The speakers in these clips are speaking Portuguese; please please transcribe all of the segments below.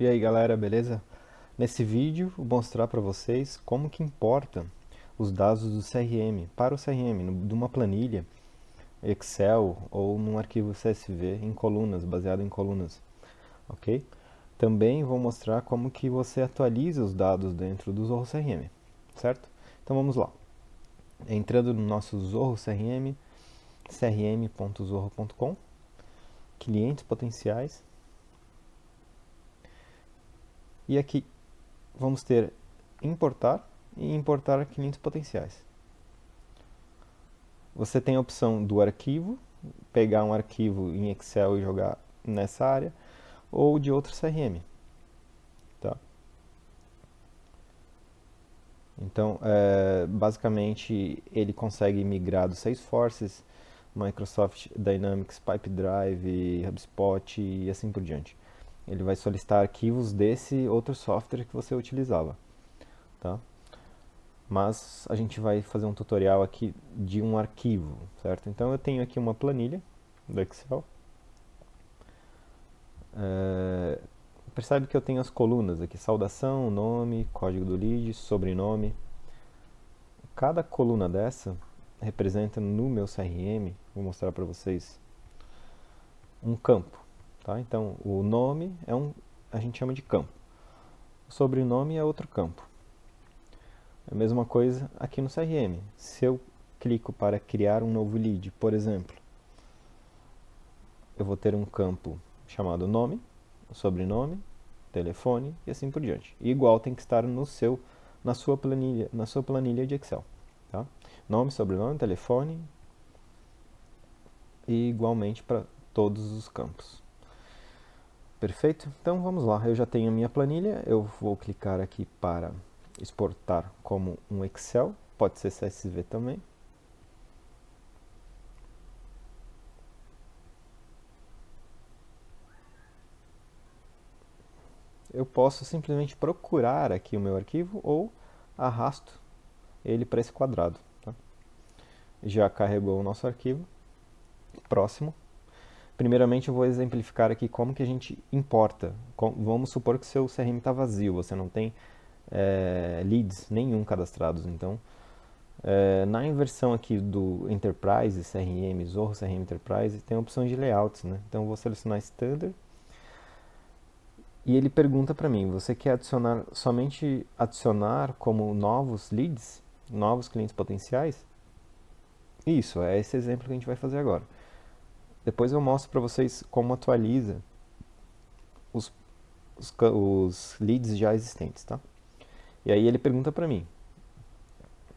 E aí galera, beleza? Nesse vídeo vou mostrar para vocês como que importa os dados do CRM para o CRM, de uma planilha Excel ou num arquivo CSV em colunas, baseado em colunas, ok? Também vou mostrar como que você atualiza os dados dentro do Zorro CRM, certo? Então vamos lá. Entrando no nosso Zorro CRM, crm.zorro.com, clientes potenciais, e aqui vamos ter importar e importar clientes potenciais. Você tem a opção do arquivo, pegar um arquivo em Excel e jogar nessa área, ou de outro CRM. Tá? Então, é, basicamente, ele consegue migrar do Salesforce, Microsoft Dynamics Pipedrive, HubSpot e assim por diante ele vai solicitar arquivos desse outro software que você utilizava, tá? Mas a gente vai fazer um tutorial aqui de um arquivo, certo? Então eu tenho aqui uma planilha do Excel. É, percebe que eu tenho as colunas aqui, saudação, nome, código do lead, sobrenome. Cada coluna dessa representa no meu CRM, vou mostrar para vocês, um campo. Tá? Então, o nome é um, a gente chama de campo. O sobrenome é outro campo. É a mesma coisa aqui no CRM. Se eu clico para criar um novo lead, por exemplo, eu vou ter um campo chamado nome, sobrenome, telefone e assim por diante. E igual tem que estar no seu, na sua planilha, na sua planilha de Excel. Nome, sobrenome, telefone e igualmente para todos os campos. Perfeito? Então vamos lá, eu já tenho a minha planilha, eu vou clicar aqui para exportar como um Excel, pode ser CSV também. Eu posso simplesmente procurar aqui o meu arquivo ou arrasto ele para esse quadrado. Já carregou o nosso arquivo. Próximo. Primeiramente eu vou exemplificar aqui como que a gente importa. Vamos supor que seu CRM está vazio, você não tem é, leads nenhum cadastrados. Então, é, na inversão aqui do Enterprise CRM, Zorro CRM Enterprise, tem a opção de layouts. Né? Então, eu vou selecionar Standard. E ele pergunta para mim, você quer adicionar somente adicionar como novos leads, novos clientes potenciais? Isso, é esse exemplo que a gente vai fazer agora. Depois eu mostro para vocês como atualiza os, os, os, leads já existentes, tá? E aí ele pergunta para mim,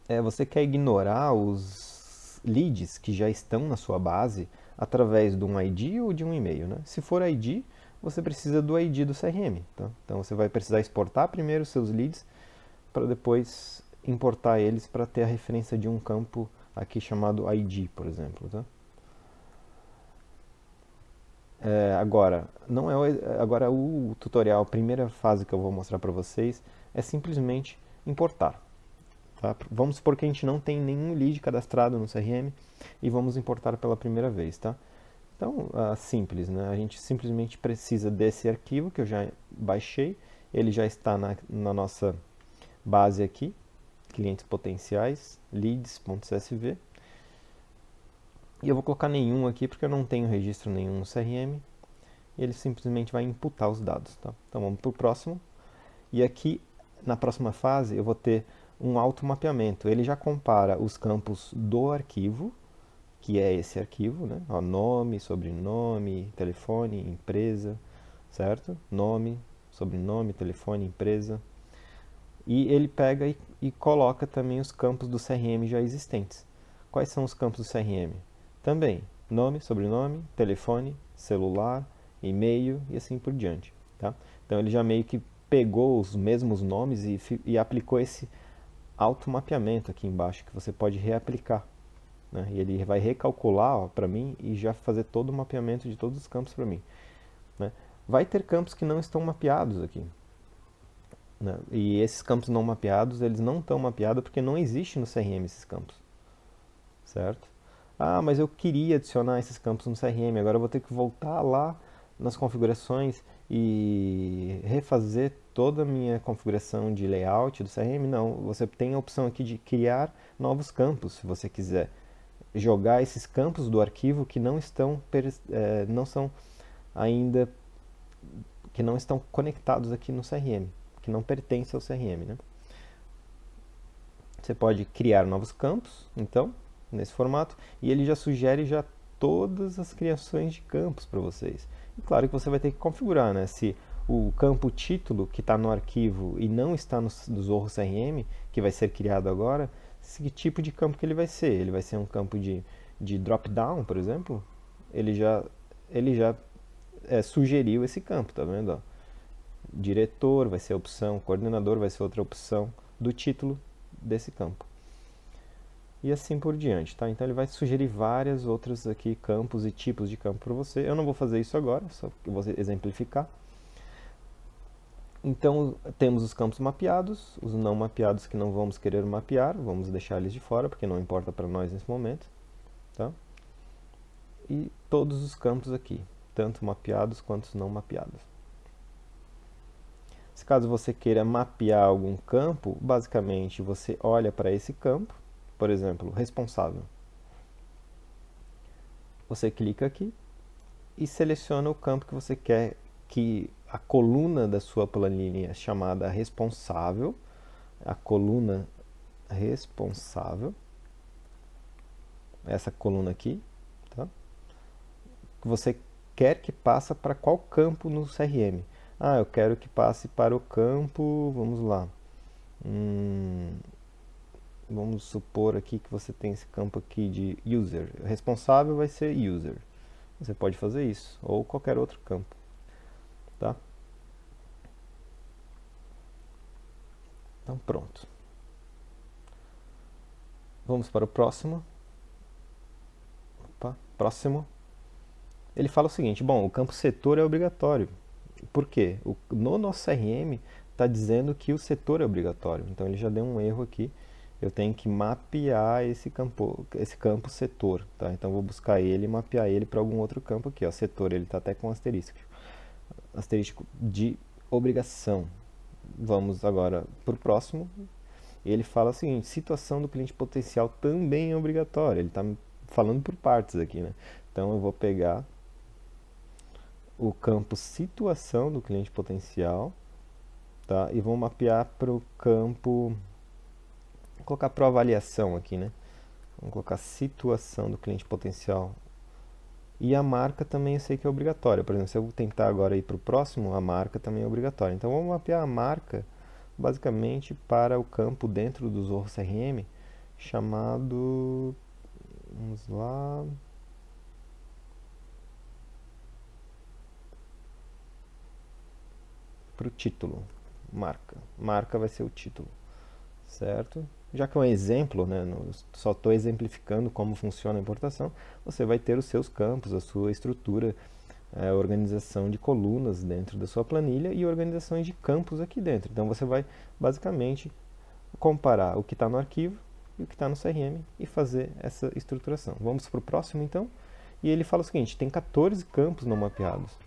é, você quer ignorar os leads que já estão na sua base através de um ID ou de um e-mail, né? Se for ID, você precisa do ID do CRM, tá? Então você vai precisar exportar primeiro os seus leads para depois importar eles para ter a referência de um campo aqui chamado ID, por exemplo, tá? É, agora, não é o, agora o tutorial, a primeira fase que eu vou mostrar para vocês é simplesmente importar. Tá? Vamos supor que a gente não tem nenhum lead cadastrado no CRM e vamos importar pela primeira vez. Tá? Então, uh, simples, né? a gente simplesmente precisa desse arquivo que eu já baixei, ele já está na, na nossa base aqui, clientes potenciais, leads.csv. E eu vou colocar nenhum aqui porque eu não tenho registro nenhum no CRM. Ele simplesmente vai imputar os dados. Tá? Então vamos para o próximo. E aqui, na próxima fase, eu vou ter um automapeamento. Ele já compara os campos do arquivo, que é esse arquivo, né? Ó, nome, sobrenome, telefone, empresa, certo? Nome, sobrenome, telefone, empresa. E ele pega e, e coloca também os campos do CRM já existentes. Quais são os campos do CRM? Também nome, sobrenome, telefone, celular, e-mail e assim por diante. Tá? Então ele já meio que pegou os mesmos nomes e, e aplicou esse automapeamento aqui embaixo que você pode reaplicar. Né? E ele vai recalcular para mim e já fazer todo o mapeamento de todos os campos para mim. Né? Vai ter campos que não estão mapeados aqui. Né? E esses campos não mapeados, eles não estão mapeados porque não existe no CRM esses campos. Certo? Ah, mas eu queria adicionar esses campos no CRM, agora eu vou ter que voltar lá nas configurações e refazer toda a minha configuração de layout do CRM. Não, você tem a opção aqui de criar novos campos, se você quiser jogar esses campos do arquivo que não estão é, não são ainda que não estão conectados aqui no CRM, que não pertencem ao CRM, né? Você pode criar novos campos, então, nesse formato, e ele já sugere já todas as criações de campos para vocês. E claro que você vai ter que configurar, né? Se o campo título que está no arquivo e não está no, no Zorro CRM, que vai ser criado agora, que tipo de campo que ele vai ser. Ele vai ser um campo de, de drop-down, por exemplo. Ele já, ele já é, sugeriu esse campo, tá vendo? Ó? Diretor vai ser a opção, coordenador vai ser outra opção do título desse campo. E assim por diante, tá? Então ele vai sugerir várias outras aqui campos e tipos de campo para você. Eu não vou fazer isso agora, só que vou exemplificar. Então, temos os campos mapeados, os não mapeados que não vamos querer mapear, vamos deixar eles de fora, porque não importa para nós nesse momento. Tá? E todos os campos aqui, tanto mapeados quanto não mapeados. Se caso você queira mapear algum campo, basicamente você olha para esse campo, por exemplo, responsável. Você clica aqui e seleciona o campo que você quer que a coluna da sua planilha chamada responsável, a coluna responsável, essa coluna aqui, tá? que você quer que passe para qual campo no CRM. Ah, eu quero que passe para o campo, vamos lá, hum, vamos supor aqui que você tem esse campo aqui de user, responsável vai ser user, você pode fazer isso, ou qualquer outro campo tá? Então pronto. Vamos para o próximo. Opa, próximo. Ele fala o seguinte, bom, o campo setor é obrigatório. Por quê? O, no nosso CRM está dizendo que o setor é obrigatório. Então ele já deu um erro aqui. Eu tenho que mapear esse campo, esse campo setor. Tá? Então vou buscar ele e mapear ele para algum outro campo aqui. Ó. Setor, ele está até com asterisco asterisco de obrigação. Vamos agora para o próximo. Ele fala o seguinte: situação do cliente potencial também é obrigatória. Ele está falando por partes aqui, né? Então eu vou pegar o campo situação do cliente potencial, tá? E vou mapear para o campo, vou colocar para avaliação aqui, né? Vamos colocar situação do cliente potencial e a marca também eu sei que é obrigatória. Por exemplo, se eu tentar agora ir para o próximo, a marca também é obrigatória. Então vamos mapear a marca basicamente para o campo dentro do Zorro CRM chamado. Vamos lá. Para o título. Marca. Marca vai ser o título. Certo? já que é um exemplo, né, só estou exemplificando como funciona a importação, você vai ter os seus campos, a sua estrutura, a é, organização de colunas dentro da sua planilha e organizações de campos aqui dentro. Então você vai basicamente comparar o que está no arquivo e o que está no CRM e fazer essa estruturação. Vamos para o próximo então? E ele fala o seguinte, tem 14 campos não mapeados.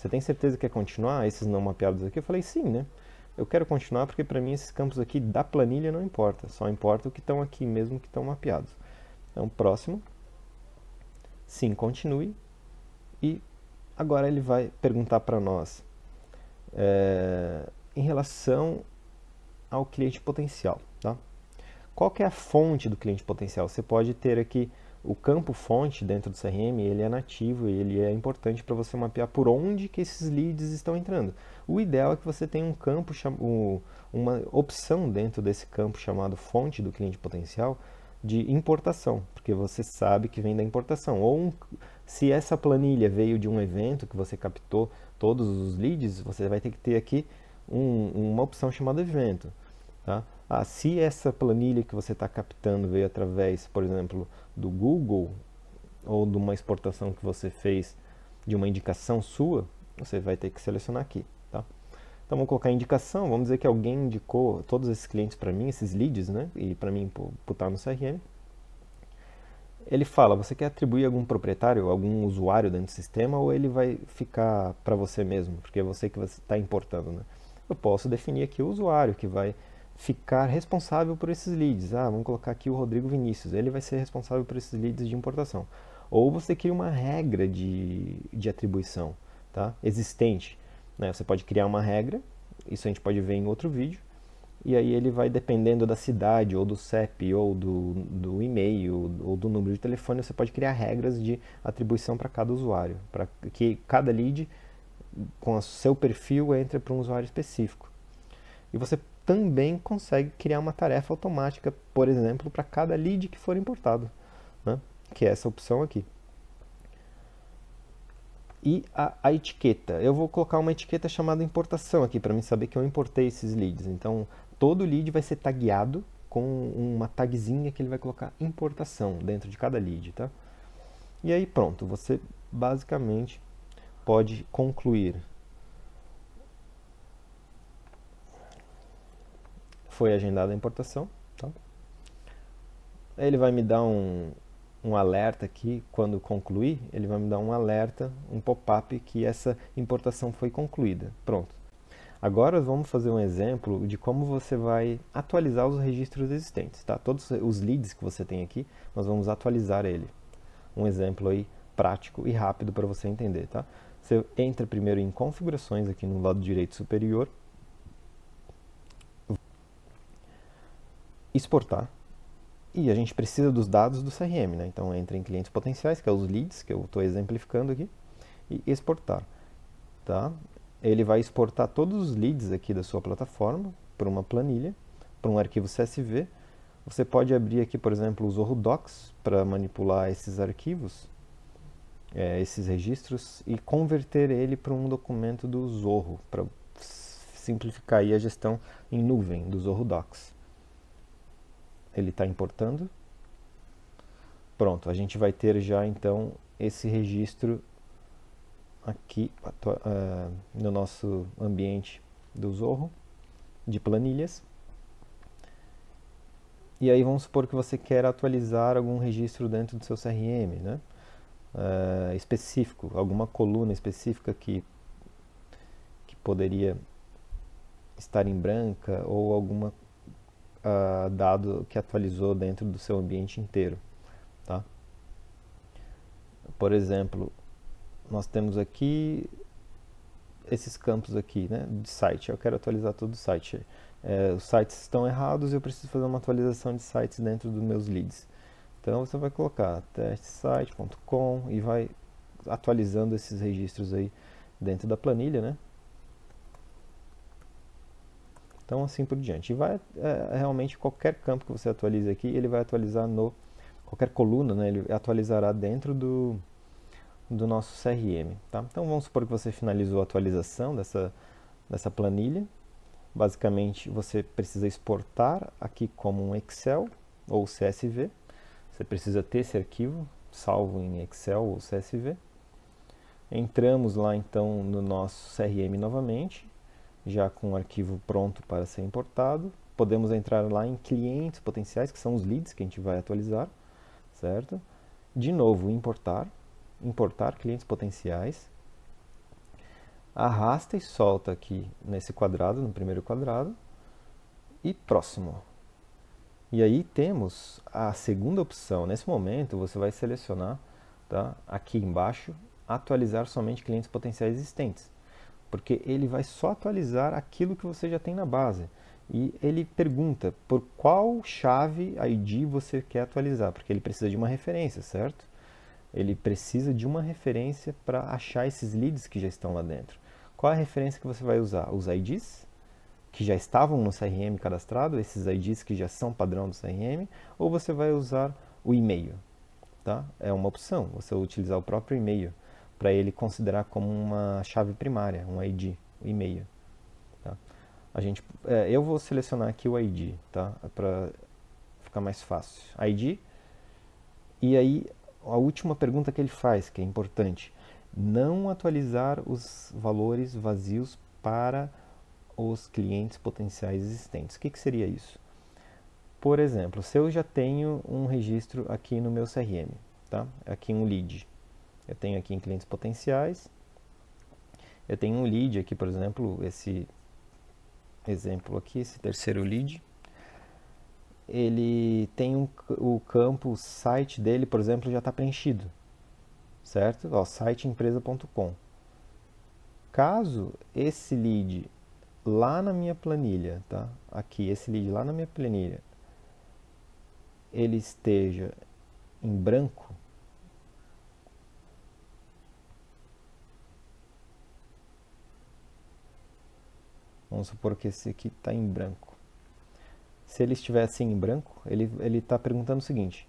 Você tem certeza que quer continuar esses não mapeados aqui? Eu falei sim, né? Eu quero continuar porque para mim esses campos aqui da planilha não importa, só importa o que estão aqui mesmo que estão mapeados. Então, próximo. Sim, continue. E agora ele vai perguntar para nós é, em relação ao cliente potencial. Tá? Qual que é a fonte do cliente potencial? Você pode ter aqui o campo fonte dentro do CRM, ele é nativo e ele é importante para você mapear por onde que esses leads estão entrando. O ideal é que você tenha um campo, uma opção dentro desse campo chamado fonte do cliente potencial de importação, porque você sabe que vem da importação. Ou um, se essa planilha veio de um evento que você captou todos os leads, você vai ter que ter aqui um, uma opção chamada evento. Tá? Ah, se essa planilha que você está captando veio através, por exemplo, do Google ou de uma exportação que você fez de uma indicação sua, você vai ter que selecionar aqui. Tá? Então vamos colocar indicação, vamos dizer que alguém indicou todos esses clientes para mim, esses leads, né? E para mim botar no CRM. ele fala, você quer atribuir algum proprietário, algum usuário dentro do sistema ou ele vai ficar para você mesmo, porque é você que está importando, né? Eu posso definir aqui o usuário que vai ficar responsável por esses leads. Ah, vamos colocar aqui o Rodrigo Vinícius, ele vai ser responsável por esses leads de importação. Ou você cria uma regra de, de atribuição tá? existente. Né? Você pode criar uma regra, isso a gente pode ver em outro vídeo, e aí ele vai dependendo da cidade, ou do CEP, ou do, do e-mail, ou do número de telefone, você pode criar regras de atribuição para cada usuário, para que cada lead com o seu perfil entre para um usuário específico. E você também consegue criar uma tarefa automática, por exemplo, para cada lead que for importado, né? que é essa opção aqui. E a, a, etiqueta, eu vou colocar uma etiqueta chamada importação aqui para mim saber que eu importei esses leads. Então, todo lead vai ser tagueado com uma tagzinha que ele vai colocar importação dentro de cada lead, tá? E aí pronto, você basicamente pode concluir. Foi agendada a importação, tá? Ele vai me dar um, um alerta aqui, quando concluir, ele vai me dar um alerta, um pop-up que essa importação foi concluída. Pronto. Agora vamos fazer um exemplo de como você vai atualizar os registros existentes, tá? Todos os leads que você tem aqui, nós vamos atualizar ele. Um exemplo aí prático e rápido para você entender, tá? Você entra primeiro em configurações aqui no lado direito superior, exportar, e a gente precisa dos dados do CRM, né? Então entra em clientes potenciais, que é os leads, que eu estou exemplificando aqui, e exportar, tá? ele vai exportar todos os leads aqui da sua plataforma para uma planilha, para um arquivo CSV. Você pode abrir aqui, por exemplo, o Zorro Docs para manipular esses arquivos, é, esses registros, e converter ele para um documento do Zorro, para simplificar a gestão em nuvem do Zorro Docs. Ele está importando. Pronto, a gente vai ter já então esse registro aqui uh, no nosso ambiente do Zorro de planilhas. E aí vamos supor que você quer atualizar algum registro dentro do seu CRM, né? Uh, específico, alguma coluna específica que, que poderia estar em branca ou alguma uh, dado que atualizou dentro do seu ambiente inteiro, tá? Por exemplo, nós temos aqui esses campos aqui, né, de site. Eu quero atualizar todo o site. É, os sites estão errados e eu preciso fazer uma atualização de sites dentro dos meus leads. Então você vai colocar testesite.com e vai atualizando esses registros aí dentro da planilha, né? Então assim por diante. E vai é, realmente qualquer campo que você atualize aqui, ele vai atualizar no qualquer coluna, né? Ele atualizará dentro do do nosso CRM. Tá? Então vamos supor que você finalizou a atualização dessa, dessa planilha. Basicamente você precisa exportar aqui como um Excel ou CSV. Você precisa ter esse arquivo salvo em Excel ou CSV. Entramos lá então no nosso CRM novamente, já com o arquivo pronto para ser importado. Podemos entrar lá em clientes potenciais, que são os leads que a gente vai atualizar, certo? De novo, importar importar clientes potenciais, arrasta e solta aqui nesse quadrado, no primeiro quadrado, e próximo. E aí temos a segunda opção. Nesse momento você vai selecionar tá, aqui embaixo, atualizar somente clientes potenciais existentes. Porque ele vai só atualizar aquilo que você já tem na base. E ele pergunta por qual chave ID você quer atualizar, porque ele precisa de uma referência, certo? ele precisa de uma referência para achar esses leads que já estão lá dentro. Qual é a referência que você vai usar? Os IDs, que já estavam no CRM cadastrado, esses IDs que já são padrão do CRM, ou você vai usar o e-mail. Tá? É uma opção, você utilizar o próprio e-mail para ele considerar como uma chave primária, um ID, o e-mail. Tá? A gente, é, eu vou selecionar aqui o ID, tá? para ficar mais fácil. ID, e aí a última pergunta que ele faz, que é importante, não atualizar os valores vazios para os clientes potenciais existentes. O que, que seria isso? Por exemplo, se eu já tenho um registro aqui no meu CRM, tá? Aqui um lead. Eu tenho aqui em clientes potenciais. Eu tenho um lead aqui, por exemplo, esse exemplo aqui, esse terceiro lead. Ele tem um, o campo site dele, por exemplo, já está preenchido, certo? Ó, siteempresa.com. Caso esse lead lá na minha planilha, tá? Aqui, esse lead lá na minha planilha, ele esteja em branco, vamos supor que esse aqui está em branco. Se ele estiver assim em branco, ele está perguntando o seguinte: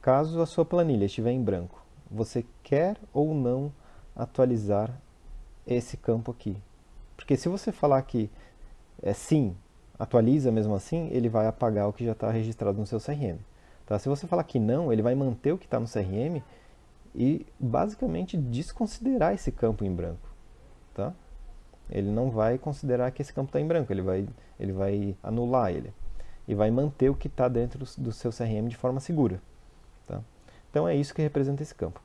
caso a sua planilha estiver em branco, você quer ou não atualizar esse campo aqui? Porque se você falar que é sim, atualiza mesmo assim, ele vai apagar o que já está registrado no seu CRM. Tá? Se você falar que não, ele vai manter o que está no CRM e basicamente desconsiderar esse campo em branco. Tá? Ele não vai considerar que esse campo está em branco, ele vai, ele vai anular ele e vai manter o que está dentro do seu CRM de forma segura. Tá? Então é isso que representa esse campo.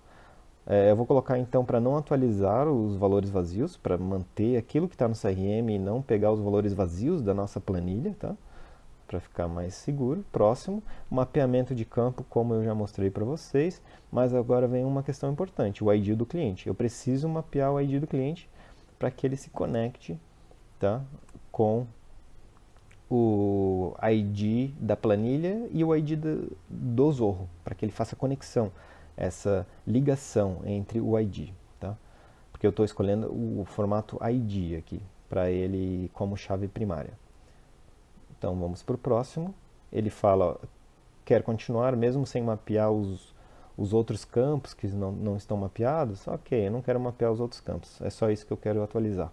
É, eu vou colocar então para não atualizar os valores vazios, para manter aquilo que está no CRM e não pegar os valores vazios da nossa planilha, tá? para ficar mais seguro. Próximo, mapeamento de campo, como eu já mostrei para vocês, mas agora vem uma questão importante, o ID do cliente. Eu preciso mapear o ID do cliente para que ele se conecte tá? com o ID da planilha e o ID do, do Zorro, para que ele faça conexão essa ligação entre o ID, tá? Porque eu estou escolhendo o formato ID aqui para ele como chave primária. Então vamos para o próximo. Ele fala quer continuar mesmo sem mapear os, os outros campos que não, não estão mapeados. Ok, eu não quero mapear os outros campos. É só isso que eu quero atualizar.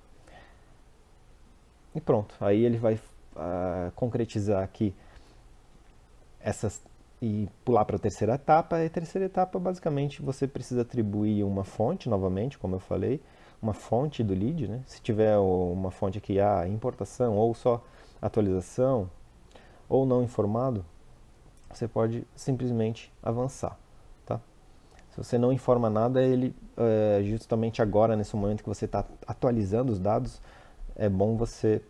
E pronto. Aí ele vai uh, concretizar aqui essas e pular para a terceira etapa. E a terceira etapa, basicamente, você precisa atribuir uma fonte, novamente, como eu falei, uma fonte do lead. Né? Se tiver uma fonte aqui, ah, importação ou só atualização, ou não informado, você pode simplesmente avançar. Se você não informa nada, ele é, justamente agora, nesse momento que você está atualizando os dados, é bom você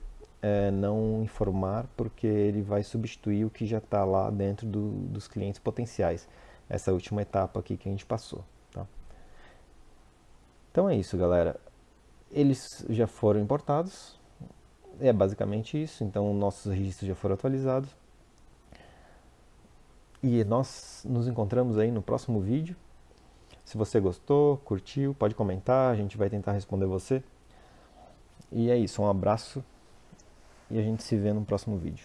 é, não informar, porque ele vai substituir o que já está lá dentro do, dos clientes potenciais. Essa última etapa aqui que a gente passou. Tá? Então é isso, galera. Eles já foram importados. É basicamente isso. Então nossos registros já foram atualizados. E nós nos encontramos aí no próximo vídeo. Se você gostou, curtiu, pode comentar, a gente vai tentar responder você. E é isso, um abraço e a gente se vê no próximo vídeo.